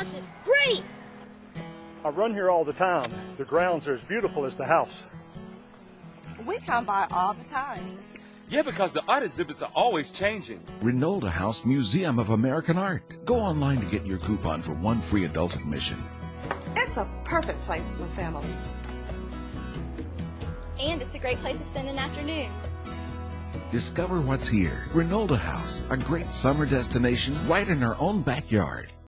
house is great. I run here all the time. The grounds are as beautiful as the house. We come by all the time. Yeah, because the art exhibits are always changing. Reynolda House Museum of American Art. Go online to get your coupon for one free adult admission. It's a perfect place for families. And it's a great place to spend an afternoon. Discover what's here. Reynolda House, a great summer destination right in our own backyard.